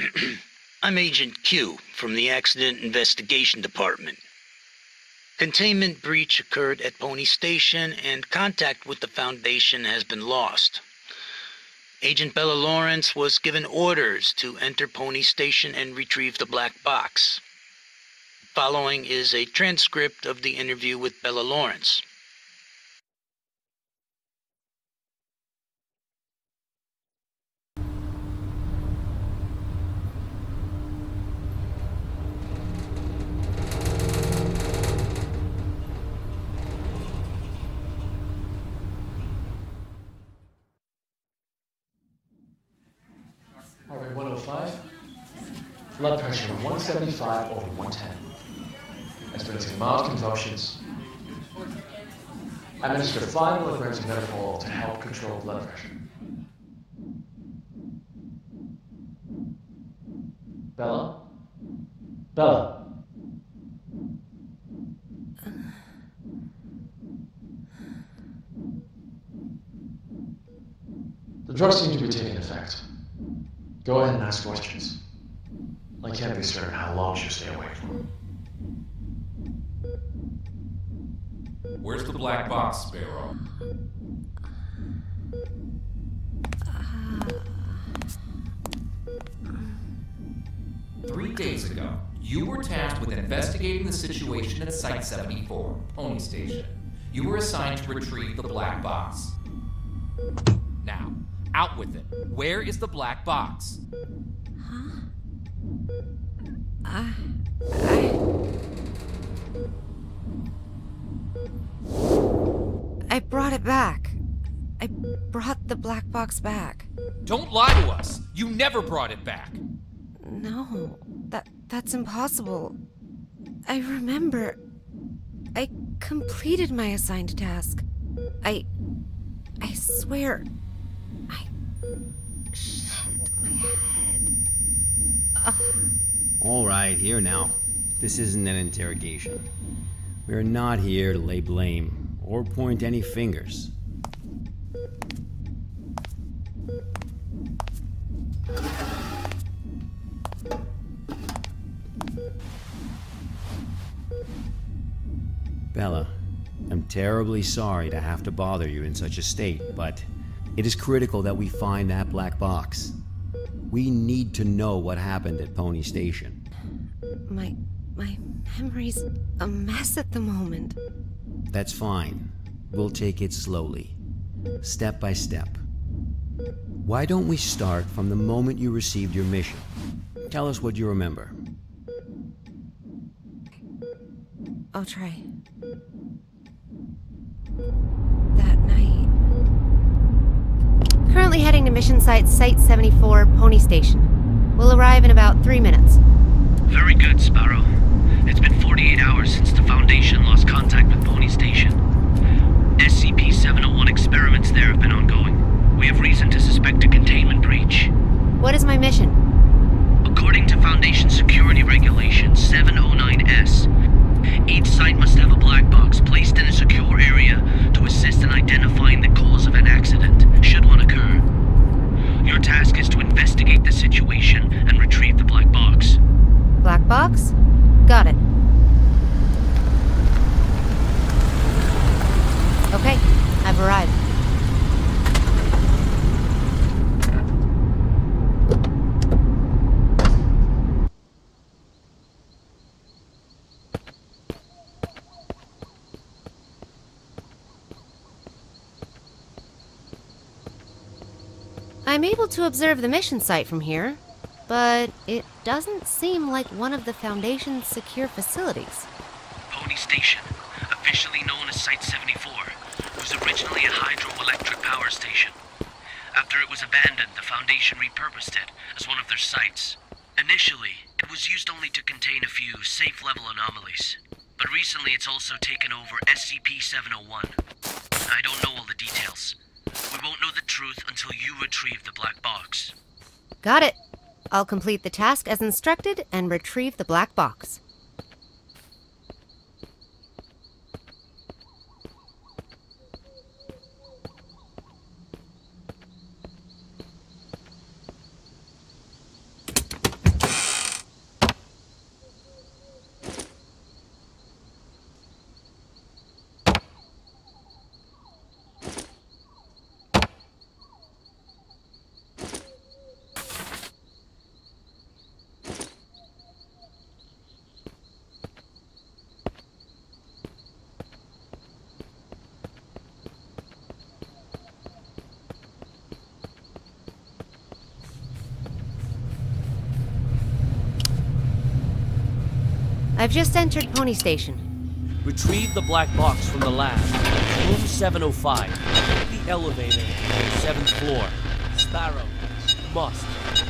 I'm Agent Q from the Accident Investigation Department. Containment breach occurred at Pony Station and contact with the Foundation has been lost. Agent Bella Lawrence was given orders to enter Pony Station and retrieve the black box. Following is a transcript of the interview with Bella Lawrence. 105. Blood pressure 175 over 110. Experiencing mild convulsions. Administer 5 milligrams of Metapol to help control blood pressure. Bella? Bella? The drugs seem to be taking effect. Go ahead and ask questions. I can't be certain how long she'll stay away for. Where's the black box, Sparrow? Three days ago, you were tasked with investigating the situation at Site 74, Pony Station. You were assigned to retrieve the black box. Now, out with it. Where is the black box? I. Uh, I. I brought it back. I brought the black box back. Don't lie to us! You never brought it back! No, that that's impossible. I remember. I completed my assigned task. I. I swear. Shit, my head. All right, here now. This isn't an interrogation. We're not here to lay blame or point any fingers. Bella, I'm terribly sorry to have to bother you in such a state, but it is critical that we find that black box. We need to know what happened at Pony Station. My. my memory's a mess at the moment. That's fine. We'll take it slowly, step by step. Why don't we start from the moment you received your mission? Tell us what you remember. I'll try. to mission site Site 74, Pony Station. We'll arrive in about three minutes. Very good, Sparrow. It's been 48 hours since the Foundation lost contact with Pony Station. SCP-701 experiments there have been ongoing. We have reason to suspect a containment breach. What is my mission? According to Foundation Security Regulation 709S, each site must have a black box placed in a secure area to assist in identifying the cause of an accident, should one occur. Your task is to investigate the situation and retrieve the black box. Black box? Got it. Okay, I've arrived. I'm able to observe the mission site from here, but it doesn't seem like one of the Foundation's secure facilities. Pony Station, officially known as Site 74, was originally a hydroelectric power station. After it was abandoned, the Foundation repurposed it as one of their sites. Initially, it was used only to contain a few safe level anomalies. But recently, it's also taken over SCP 701. I don't know all the details. We won't know the truth until you retrieve the black box. Got it. I'll complete the task as instructed and retrieve the black box. I've just entered Pony Station. Retrieve the black box from the lab. Room 705. Take the elevator. Seventh floor. Sparrow. Must.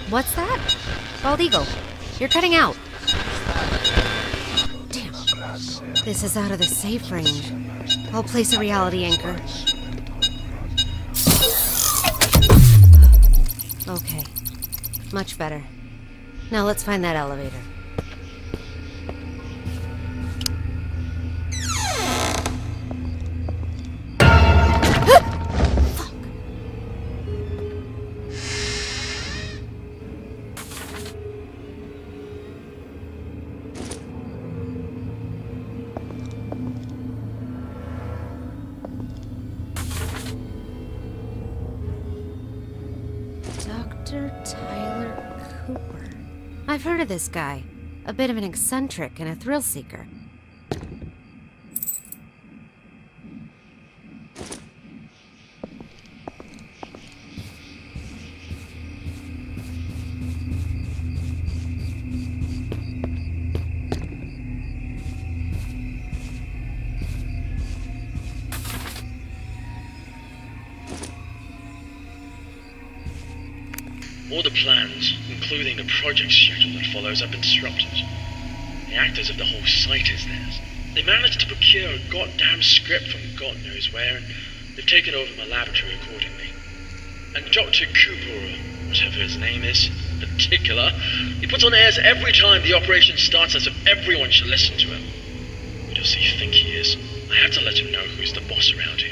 What's that? Bald Eagle, you're cutting out. Damn. This is out of the safe range. I'll place a reality anchor. Okay. Much better. Now let's find that elevator. Dr. Tyler Cooper. I've heard of this guy. A bit of an eccentric and a thrill seeker. Follows, have been disrupted. The actors of the whole site is theirs. They managed to procure a goddamn script from God knows where, and they've taken over my laboratory accordingly. And Dr. Or whatever his name is, in particular, he puts on airs every time the operation starts as if everyone should listen to him. Who does he think he is? I have to let him know who's the boss around here.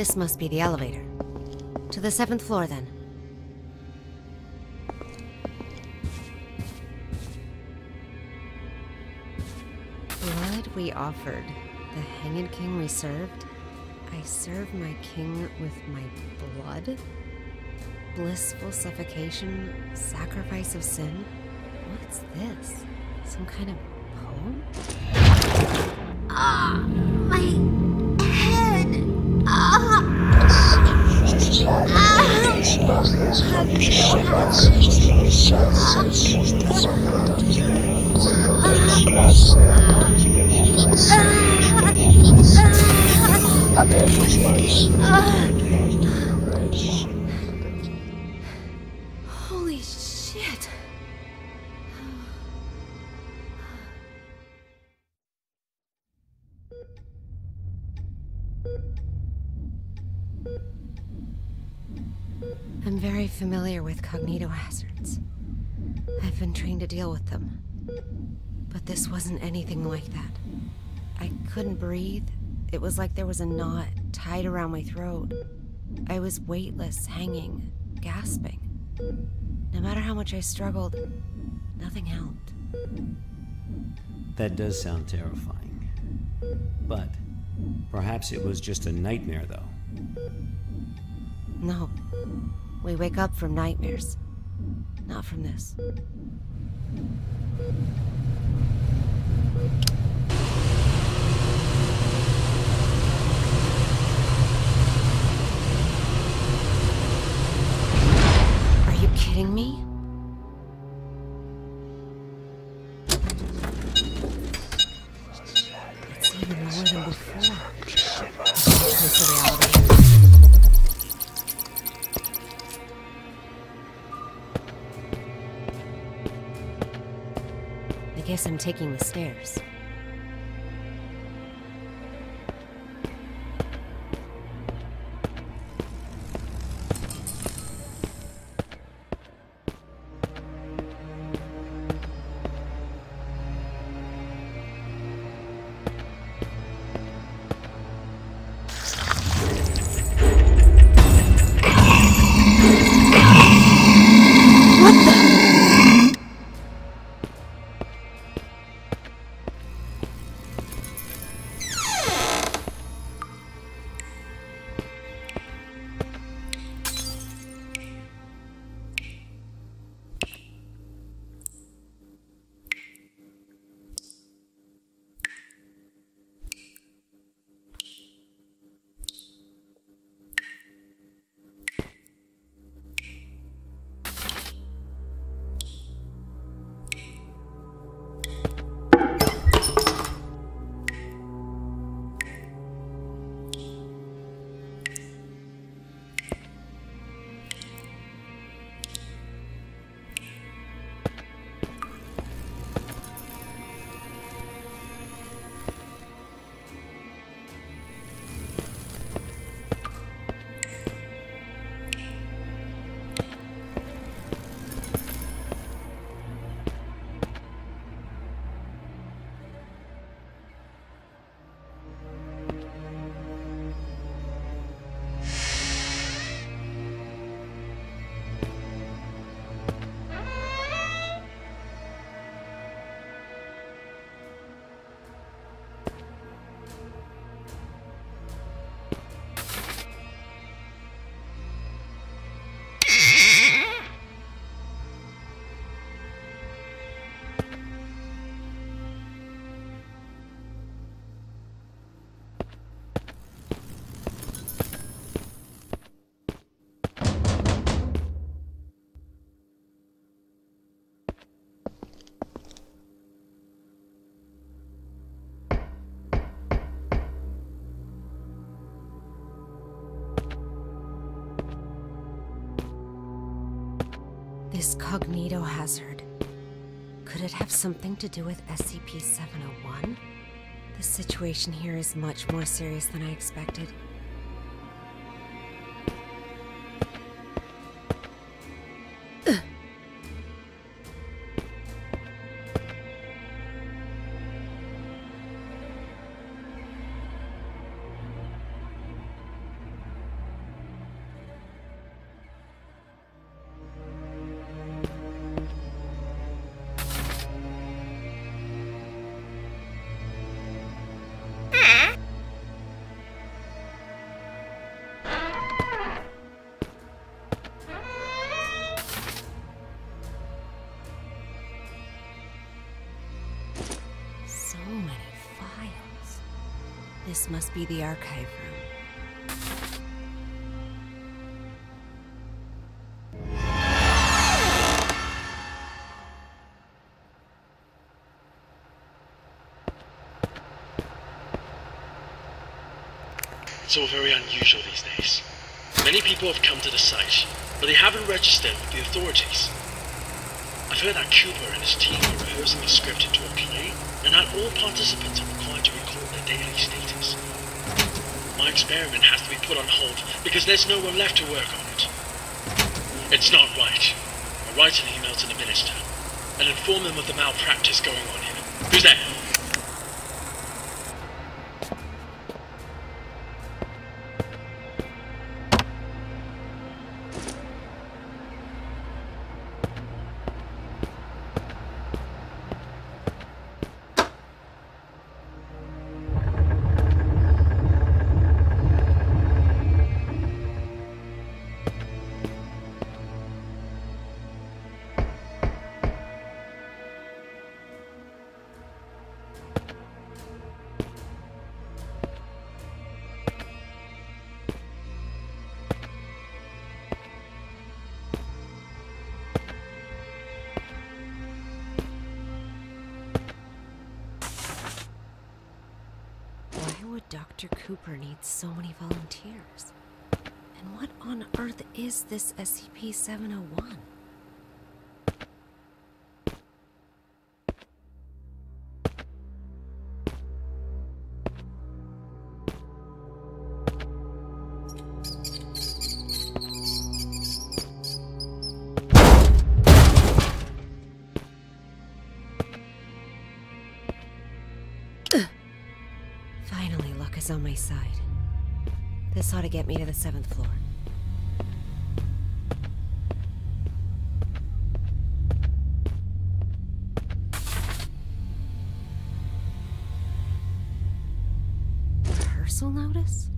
This must be the elevator. To the seventh floor, then. Blood we offered, the Hanged King we served. I serve my king with my blood? Blissful suffocation, sacrifice of sin? What's this? Some kind of poem? Ah, dos chamados processos do sagrado, leia a graça, a Até os mais. Very familiar with cognito hazards. I've been trained to deal with them. But this wasn't anything like that. I couldn't breathe. It was like there was a knot tied around my throat. I was weightless, hanging, gasping. No matter how much I struggled, nothing helped. That does sound terrifying. But perhaps it was just a nightmare, though. No. We wake up from nightmares. Not from this. Are you kidding me? Guess I'm taking the stairs. This cognito hazard. Could it have something to do with SCP 701? The situation here is much more serious than I expected. This must be the archive room. It's all very unusual these days. Many people have come to the site, but they haven't registered with the authorities. I've heard that Cooper and his team are rehearsing a script into a play, and that all participants are required to record their daily status. My experiment has to be put on hold because there's no one left to work on it. It's not right. I'll write an email to the minister and inform them of the malpractice going on here. Who's there? would Dr. Cooper need so many volunteers? And what on earth is this SCP-701? My side. This ought to get me to the seventh floor. Rehearsal notice?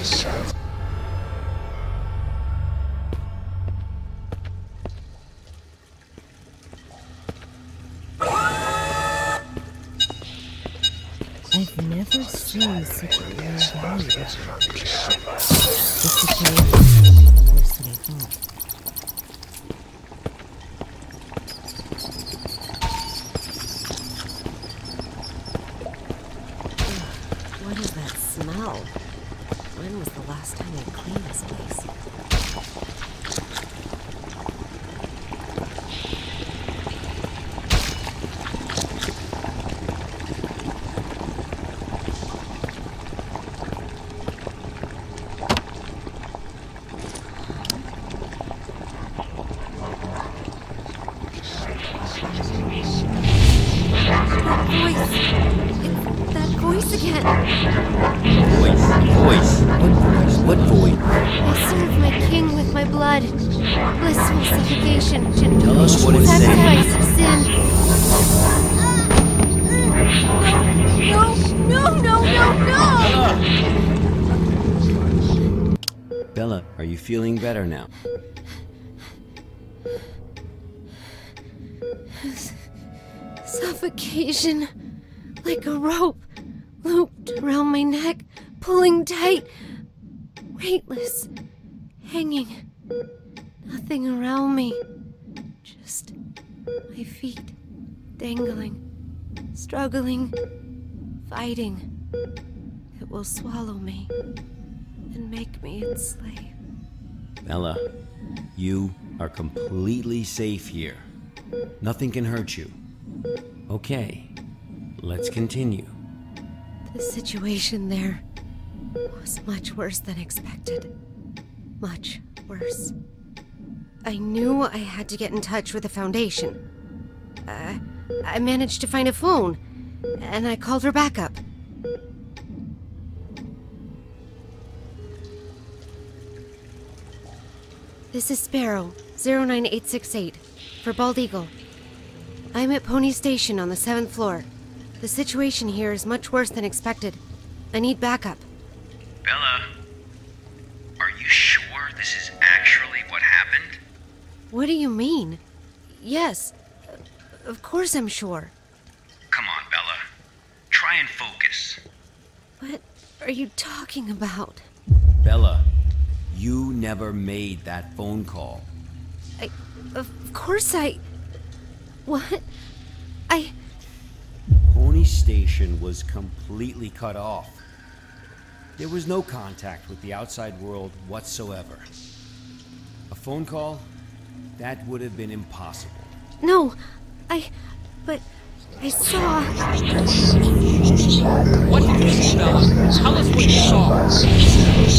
I've never seen such a rare value. Are you feeling better now? Suffocation. like a rope looped around my neck, pulling tight, weightless, hanging. Nothing around me. Just my feet dangling, struggling, fighting. It will swallow me and make me its slave. Bella, you are completely safe here. Nothing can hurt you. Okay, let's continue. The situation there was much worse than expected. Much worse. I knew I had to get in touch with the Foundation. Uh, I managed to find a phone, and I called for backup. This is Sparrow, 09868, for Bald Eagle. I'm at Pony Station on the seventh floor. The situation here is much worse than expected. I need backup. Bella, are you sure this is actually what happened? What do you mean? Yes, of course I'm sure. Come on, Bella. Try and focus. What are you talking about? Bella, you never made that phone call. I. Of course I. What? I. Pony Station was completely cut off. There was no contact with the outside world whatsoever. A phone call? That would have been impossible. No! I. But. I saw. What did you see, Tell us what you saw. The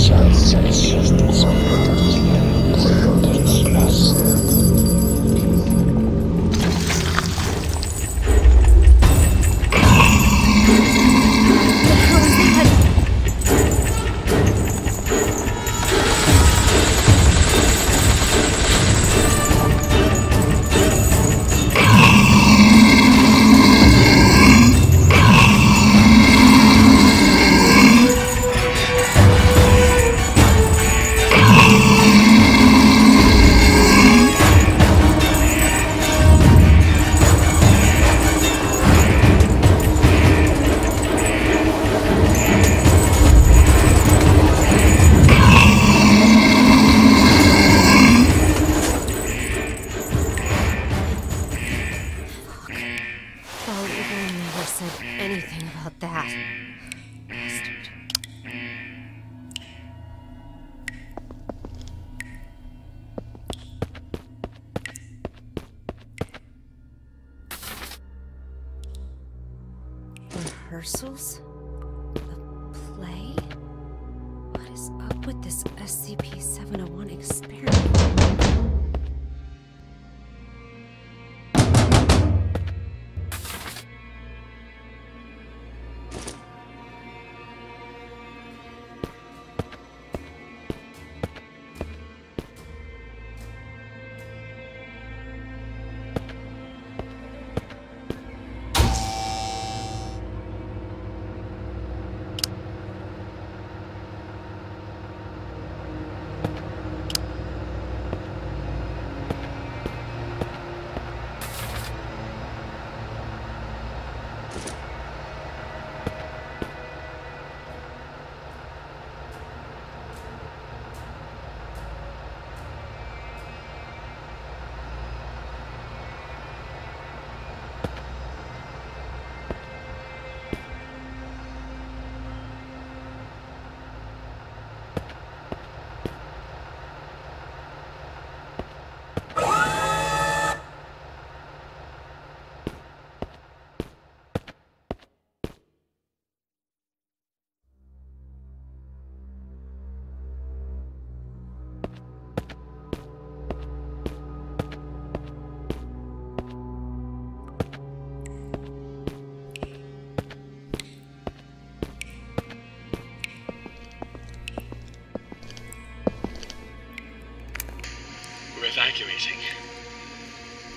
evacuating.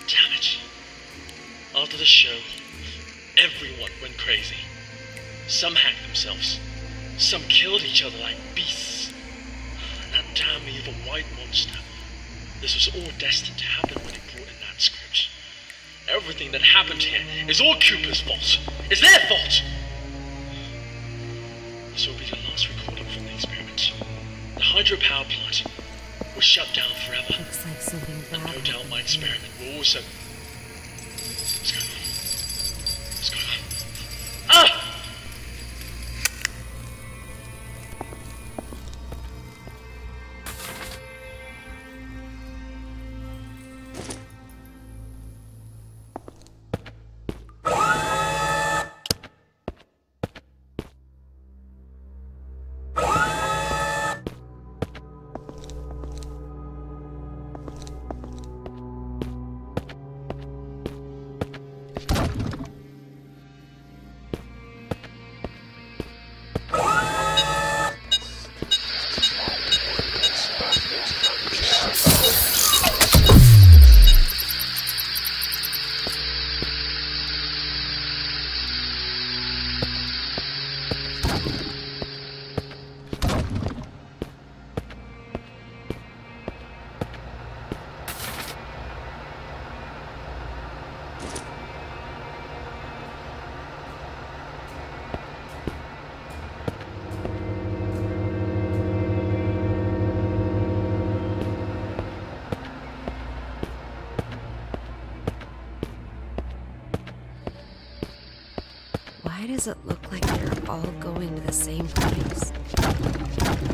Damn it. After the show, everyone went crazy. Some hacked themselves. Some killed each other like beasts. And that damn evil white monster. This was all destined to happen when he brought in that script. everything that happened here is all Cooper's fault. It's their fault! This will be the last recording from the experiment. The hydropower plant was shut down forever. Looks like something bad. And no doubt my experiment will also. Why does it look like they're all going to the same place?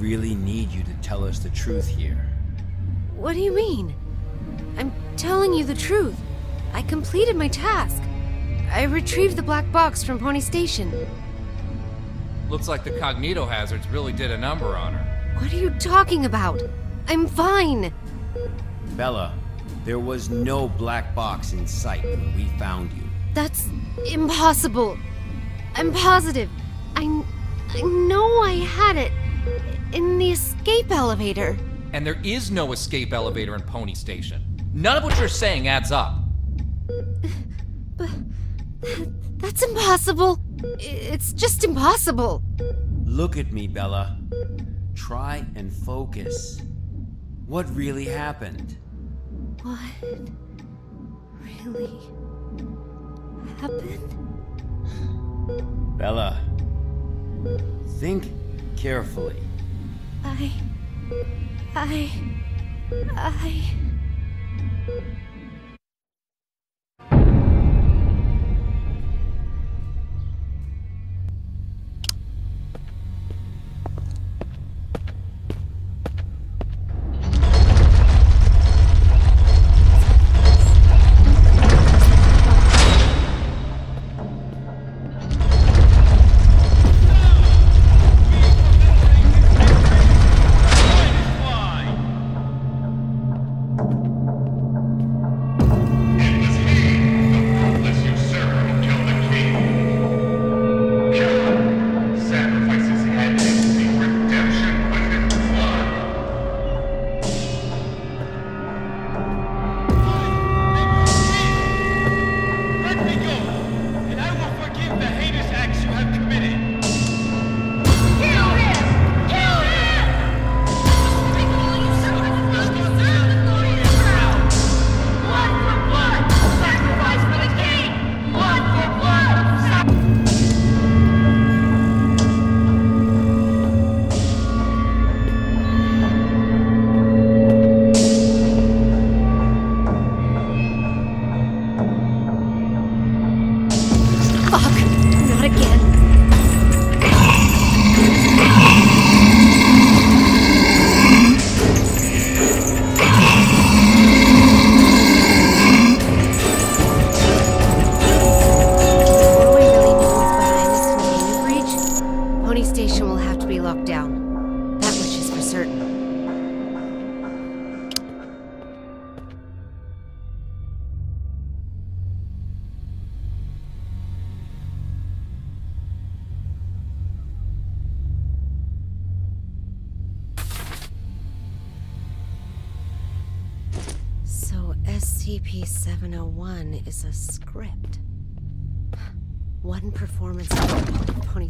Really need you to tell us the truth here. What do you mean? I'm telling you the truth. I completed my task. I retrieved the black box from Pony Station. Looks like the cognito hazards really did a number on her. What are you talking about? I'm fine. Bella, there was no black box in sight when we found you. That's impossible. I'm positive. I, I know I had it in the escape elevator. And there is no escape elevator in Pony Station. None of what you're saying adds up. But that's impossible. It's just impossible. Look at me, Bella. Try and focus. What really happened? What really happened? Bella, think carefully. I. I. I.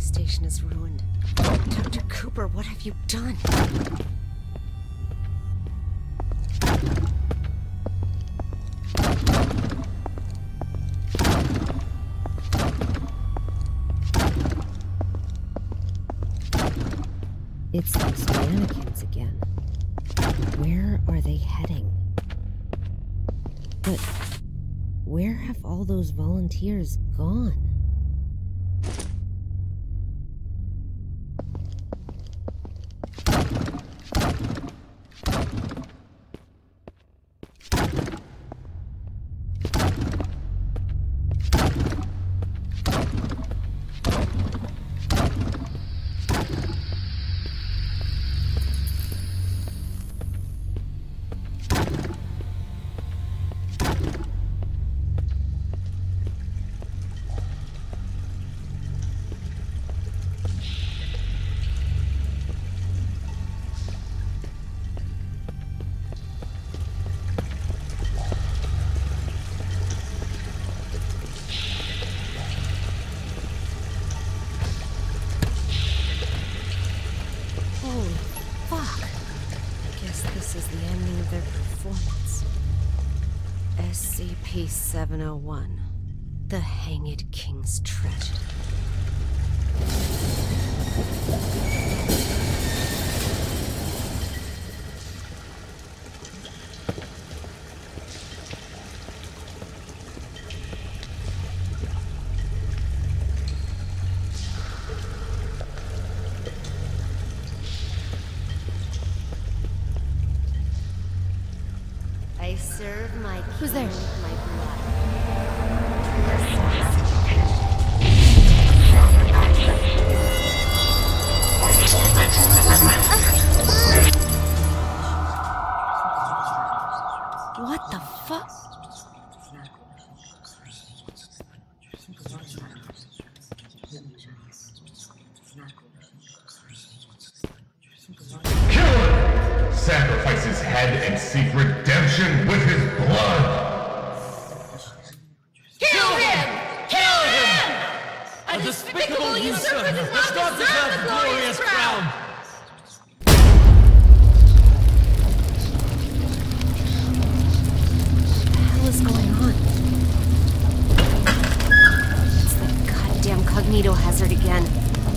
Station is ruined. Dr. Cooper, what have you done? It's those mannequins again. Where are they heading? But where have all those volunteers gone? SCP-701. The Hanged King's Tragedy.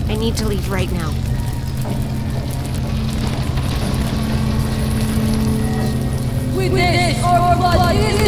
I need to leave right now. With this, our blood is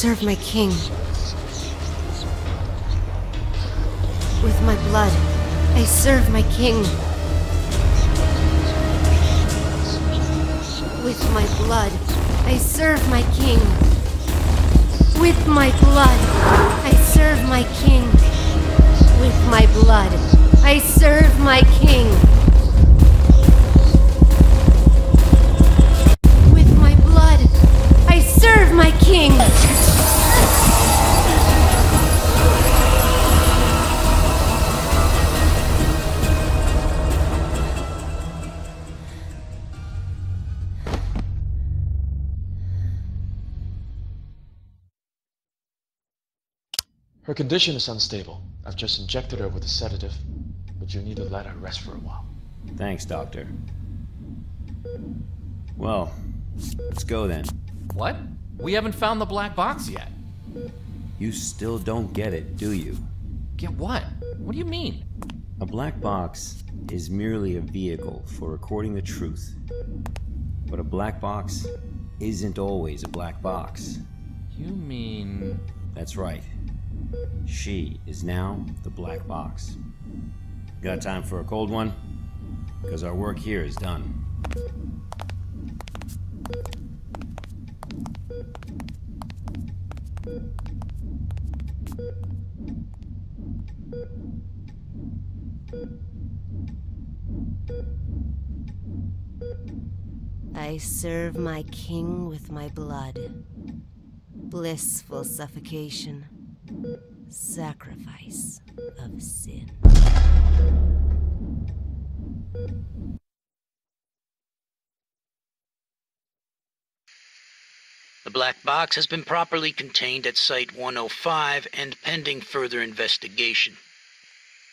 serve my king. With my blood, I serve my king. With my blood, I serve my king. With my blood, I serve my king. With my blood, I serve my king. Her condition is unstable. I've just injected her with a sedative, but you need to let her rest for a while. Thanks, Doctor. Well, let's go then. What? We haven't found the black box yet. You still don't get it, do you? Get what? What do you mean? A black box is merely a vehicle for recording the truth. But a black box isn't always a black box. You mean. That's right. She is now the black box. Got time for a cold one? Because our work here is done. I serve my king with my blood. Blissful suffocation. Sacrifice of sin. The black box has been properly contained at Site 105 and pending further investigation.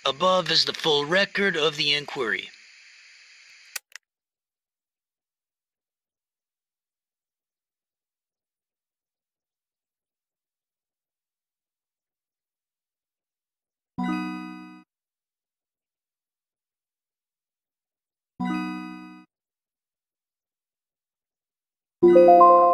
Above is the full record of the inquiry. You